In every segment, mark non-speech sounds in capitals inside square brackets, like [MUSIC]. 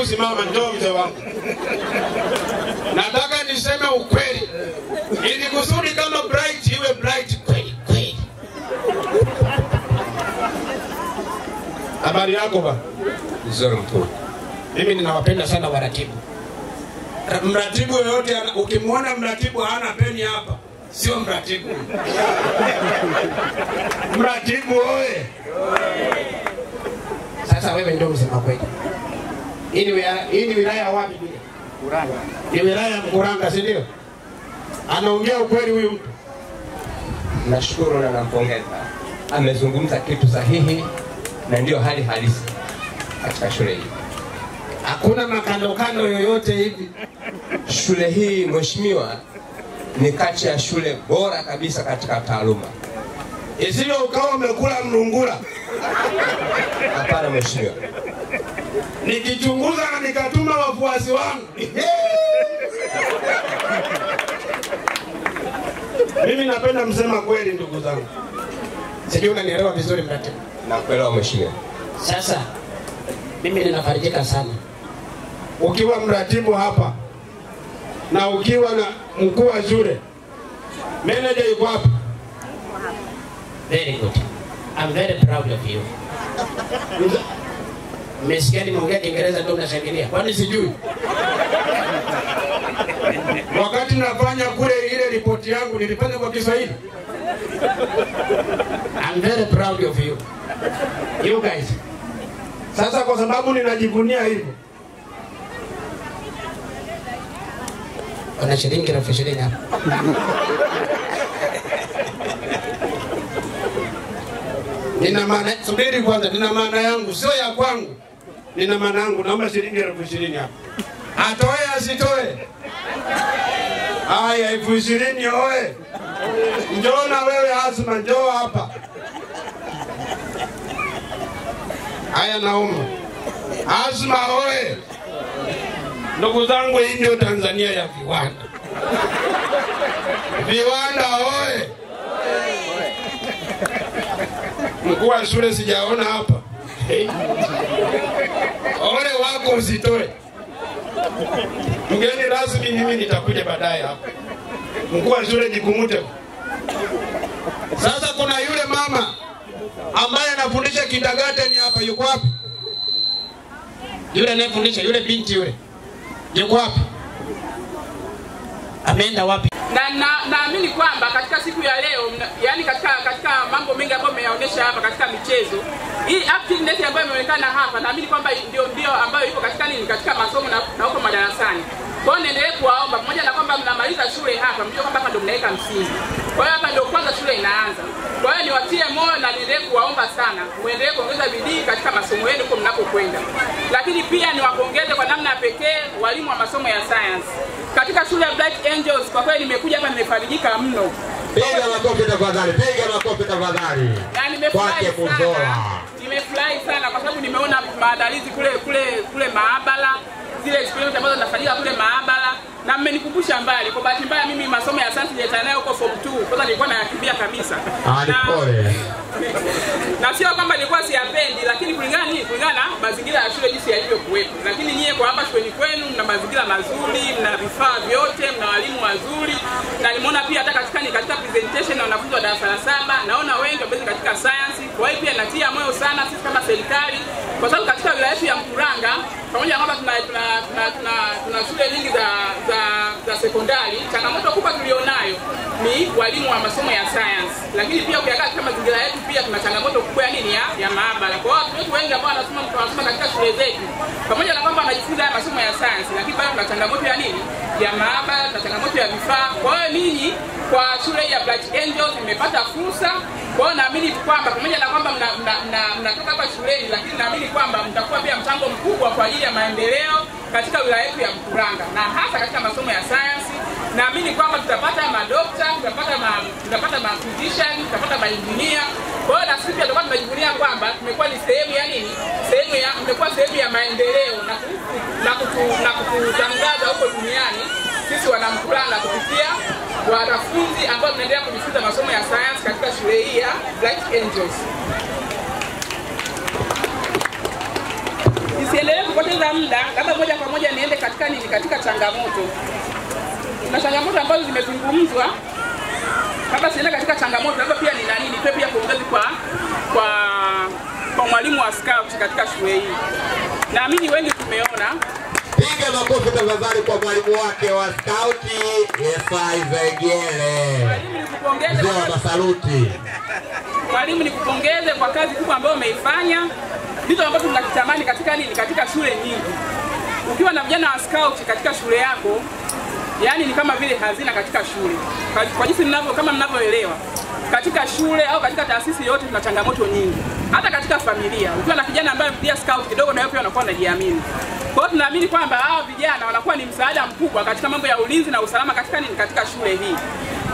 Hebu simama, njoo mzee wangu. Nataka niseme ukweli, ili kusudi kama bright iwe bright kweli kweli. Habari yako ba? Nzuri mkuu. Mimi ninawapenda sana waratibu. Mratibu yoyote ukimwona mratibu hana peni hapa, sio mratibu. [LAUGHS] mratibu oye! Sasa wewe ndio msema kweli. Hii ni wilaya, hii ni wilaya ya wapi? Mkuranga. Ni wilaya ya Mkuranga, si ndio? Anaongea ukweli huyu mtu. Nashukuru na nampongeza, amezungumza kitu sahihi na ndiyo hali halisi katika shule hii. Hakuna makandokando yoyote hivi. Shule hii mheshimiwa, ni kati ya shule bora kabisa katika taaluma. Isije ukawa umekula mlungula. Hapana mheshimiwa, nikichunguza na nikatuma wafuasi wangu. [LAUGHS] Mimi napenda msema kweli ndugu zangu. Sijui unanielewa vizuri mratibu. Nakuelewa mheshimiwa. sasa mimi ninafarijika sana. Ukiwa mratibu hapa na ukiwa na mkuu wa shule meneja yuko hapa very good. I'm very proud of you mmesikia nimeongea kiingereza ndio mnashangilia kwani sijui? Wakati nafanya kule ile ripoti yangu nilifanya kwa kiswahili. I'm very proud of you. You guys. Sasa kwa sababu ninajivunia hivyo kuna shilingi elfu ishirini hapa. Nina maana subiri kwanza nina maana yangu sio ya kwangu nina manangu, naomba shilingi elfu ishirini hapa. Atoe asitoe. Haya elfu ishirini oe njoo na wewe Asma njoo hapa. Haya naomba. Asma oe ndugu zangu hii ndio Tanzania ya viwanda. Viwanda oe mkuu wa shule sijaona hapa ole wako usitoe mgeni rasmi mimi nitakuja baadaye hapo, mkuu wa shule jikumute sasa kuna yule mama ambaye anafundisha kindergarten hapa yuko wapi? Yule anayefundisha yule binti yule yuko wapi ameenda wapi? Na naamini na- kwamba katika siku ya leo yaani katika katika mambo mengi ambayo mmeyaonyesha hapa katika michezo hii activeness ambayo imeonekana hapa naamini kwamba ndio ndio ambayo iko katika nini katika masomo na, na huko madarasani. Kwa hiyo niendelee kuwaomba pamoja na kwamba mnamaliza shule hapa mjue kwamba hapa ndio mnaweka msingi. Kwa hiyo hapa ndio kwanza shule inaanza. Kwa hiyo niwatie moyo na niendelee kuwaomba sana muendelee kuongeza bidii katika masomo yenu huko mnapokwenda. Lakini pia niwapongeze kwa namna pekee walimu wa masomo ya science katika shule ya Bright Angels kwa kweli nimekuja hapa nimefarijika mno Piga makofi tafadhali, piga makofi tafadhali. na nimefurahi Kwake Muzola. sana nimefurahi sana kwa sababu nimeona maandalizi kule kule kule maabara zile experiment ambazo zinafanyika kule maabara na mmenikumbusha mbali. Kwa bahati mbaya mimi masomo ya sayansi nilitana nayo huko form 2 kwanza nilikuwa nayakimbia kabisa Ah, ni Na- pole. [LAUGHS] na sio kwamba nilikuwa siyapendi, lakini nini, kulingana na mazingira ya shule jinsi yalivyokuwepo. Lakini nyie kwa hapa shuleni kwenu mna mazingira mazuri, mna vifaa vyote, mna walimu wazuri, na nimeona pia hata katika ni katika presentation na wanafunzi wa darasa la saba, naona wengi wamezi katika science. Kwa hiyo pia natia moyo sana sisi kama serikali, kwa sababu katika wilaya yetu ya Mkuranga pamoja na kwamba tuna tuna, tuna, tuna, tuna shule nyingi za za, za sekondari, changamoto kubwa tulionayo ni walimu wa masomo ya science, lakini pia ukiangalia katika mazingira yetu pia kuna changamoto kubwa ya nini ya, ya maabara. Kwa hiyo watu wetu wengi ambao wanasoma wanasoma katika shule zetu, pamoja na kwamba wanajifunza haya masomo ya science, lakini bado kuna changamoto ya nini ya maabara, kuna changamoto ya vifaa. Kwa hiyo ninyi kwa shule ya Bright Angels imepata fursa. Kwa hiyo naamini kwamba pamoja na kwamba mnatoka mna, mna, hapa shuleni, lakini naamini kwamba mtakuwa pia mchango mkubwa kwa ajili ya maendeleo katika wilaya yetu ya Mkuranga na hasa katika masomo ya sayansi. Naamini kwamba tutapata madokta, tutapata ma, tutapata ma physician, tutapata mainjinia. Kwa hiyo na sisi pia tutakuwa tunajivunia kwamba tumekuwa ni sehemu ya nini, sehemu ya mmekuwa sehemu ya maendeleo na kutu, na kutu, na kutangaza huko duniani sisi wanamkuranga kupitia wanafunzi ambao tunaendelea kujifunza masomo ya sayansi katika shule hii ya Bright Angels. nisiendelee kupoteza muda, labda moja kwa moja niende katika nini, katika changamoto. Kuna changamoto ambazo zimezungumzwa. Kabla sienda katika changamoto, labda pia ni nani, nitoe pia pongezi kwa kwa kwa mwalimu wa scout katika shule hii. Naamini wengi tumeona Piga makofi tafadhali kwa mwalimu wake wa scout Yesai Zegele, mzee kwa wa masaluti. Mwalimu, nikupongeze kwa kazi kubwa ambayo umeifanya, vitu ambavyo tunakitamani katika nini, katika shule nyingi. Ukiwa na vijana wa scout katika shule yako, yani ni kama vile hazina katika shule, kwa, kwa jinsi mnavyo kama mnavyoelewa katika shule au katika taasisi yote tuna changamoto nyingi, hata katika familia. Ukiwa na kijana ambaye pia scout kidogo, na yeye pia anakuwa anajiamini. Kwa hiyo tunaamini kwamba hawa vijana wanakuwa ni msaada mkubwa katika mambo ya ulinzi na usalama katika nini, katika shule hii.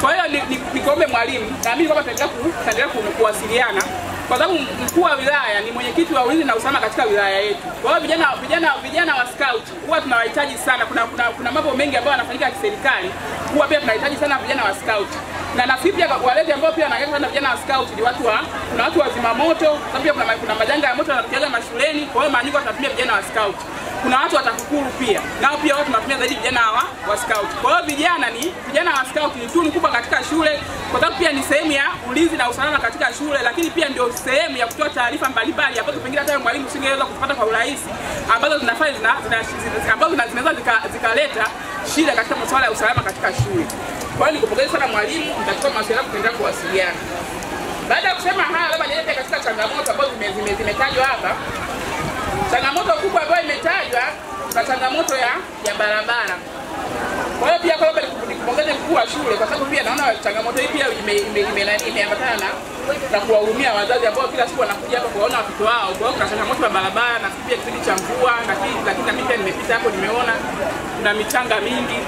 Kwa hiyo ni- ni- nikuombe mwalimu, naamini kwamba tutaendelea kuwasiliana kwa sababu mkuu wa wilaya ni mwenyekiti wa ulinzi na usalama katika wilaya yetu. Kwa hiyo vijana vijana vijana wa scout huwa tunawahitaji sana. Kuna kuna, kuna mambo mengi ambayo yanafanyika ya kiserikali, huwa pia tunahitaji sana vijana wa scout na na sisi pia walezi ambao pia wanaangalia na vijana wa scout ni watu wa kuna watu wa zimamoto, sababu pia kuna, kuna majanga ya moto yanatokea mashuleni. Kwa hiyo mara nyingi tunatumia vijana wa scout. Kuna watu watakukuru pia nao pia wao tunatumia zaidi vijana wa, wa scout. Kwa hiyo vijana ni vijana wa scout ni tunu kubwa katika shule, kwa sababu pia ni sehemu ya ulinzi na usalama katika shule, lakini pia ndio sehemu ya kutoa taarifa mbalimbali ambazo pengine hata mwalimu usingeweza kupata kwa urahisi, ambazo zinafanya zina, zina, zina, zinaweza zika- zikaleta shida katika masuala ya usalama katika shule. Kwa hiyo nikupongeze sana mwalimu, nitachukua mawasiliano kuendelea kuwasiliana. Baada ya kusema haya, labda niende katika changamoto ambazo zime- zime- zimetajwa hapa. Changamoto kubwa ambayo imetajwa na changamoto ya, ya barabara. Kwa hiyo pia kwamba nikupongeze mkuu wa shule kwa sababu pia naona changamoto hii pia imeambatana ime, ime, imeambatana na, na kuwahurumia wazazi ambao kila siku wanakuja hapa kuwaona watoto wao. Kwa hiyo kuna changamoto ya barabara na pia kipindi cha mvua, lakini lakini pia nimepita hapo nimeona kuna michanga mingi.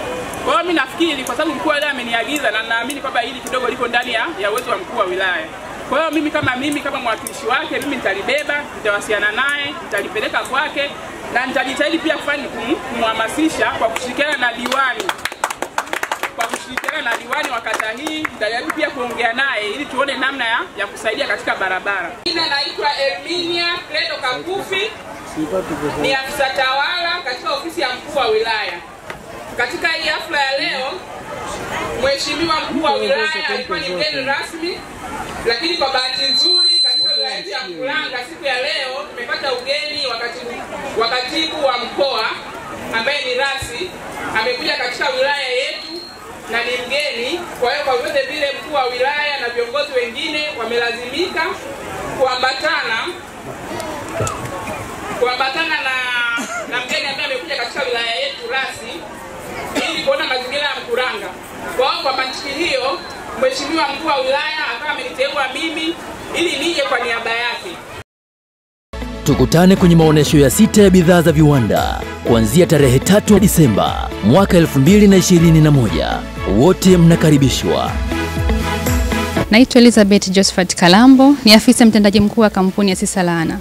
Kwa hiyo mimi nafikiri kwa sababu mkuu wa wilaya ameniagiza na naamini kwamba hili kidogo liko ndani ya, ya uwezo wa mkuu wa wilaya. Kwa hiyo mimi kama mimi kama mwakilishi wake mimi nitalibeba, nitawasiliana naye, nitalipeleka kwake na nitajitahidi pia kufanya kumhamasisha kwa kushirikiana na diwani kwa kushirikiana na diwani wa kata hii, nitajaribu pia kuongea naye ili tuone namna ya, ya kusaidia katika barabara. Jina naitwa Erminia Credo Kakufi, ni afisa tawala katika ofisi ya mkuu wa wilaya. Katika hii hafla ya leo, Mheshimiwa mkuu wa wilaya alikuwa ni mgeni rasmi, lakini kwa bahati nzuri katika wilaya yetu ya Mkuranga siku ya leo tumepata ugeni wa katibu, wa mkoa ambaye ni rasi amekuja katika wilaya yetu na ni mgeni. Kwa hiyo kwa vyote vile mkuu wa wilaya na viongozi wengine wamelazimika kuambatana kuambatana na, ambaye amekuja katika wilaya yetu rasmi ili kuona mazingira ya Mkuranga. Kwa hiyo kwa mantiki hiyo, Mheshimiwa mkuu wa wilaya akawa ameniteua mimi ili nije kwa niaba yake. Tukutane kwenye maonyesho ya sita ya bidhaa za viwanda kuanzia tarehe tatu Disemba mwaka 2021. Wote mnakaribishwa. Naitwa Elizabeth Josephat Kalambo, ni afisa mtendaji mkuu wa kampuni ya Sisalana.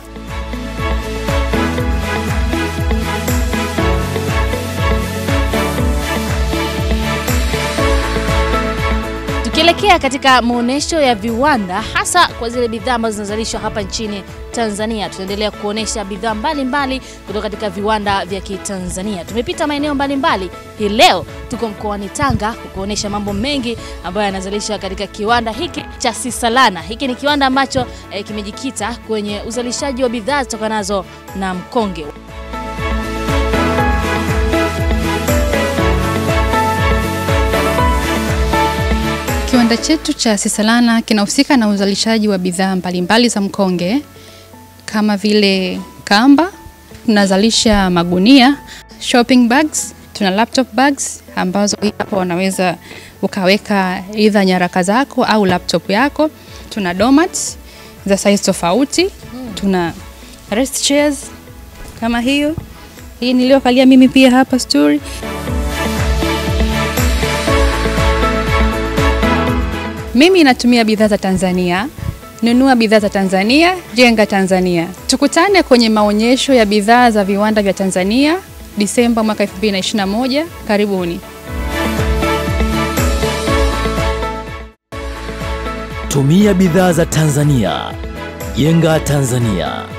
Tukielekea katika maonyesho ya viwanda, hasa kwa zile bidhaa ambazo zinazalishwa hapa nchini Tanzania, tunaendelea kuonesha bidhaa mbalimbali kutoka katika viwanda vya Kitanzania. Tumepita maeneo mbalimbali, hii leo tuko mkoani Tanga kukuonesha mambo mengi ambayo yanazalishwa katika kiwanda hiki cha Sisalana. Hiki ni kiwanda ambacho eh, kimejikita kwenye uzalishaji wa bidhaa zitokanazo na mkonge. Kiwanda chetu cha Sisalana kinahusika na uzalishaji wa bidhaa mbalimbali za mkonge kama vile kamba, tunazalisha magunia, shopping bags, tuna laptop bags ambazo hapo unaweza wanaweza ukaweka idha nyaraka zako au laptop yako. Tuna doormats za size tofauti, tuna rest chairs kama hiyo hii niliyokalia mimi pia hapa story. Mimi natumia bidhaa za Tanzania. Nunua bidhaa za Tanzania, jenga Tanzania. Tukutane kwenye maonyesho ya bidhaa za viwanda vya Tanzania Disemba mwaka 2021. Karibuni. Tumia bidhaa za Tanzania. Jenga Tanzania.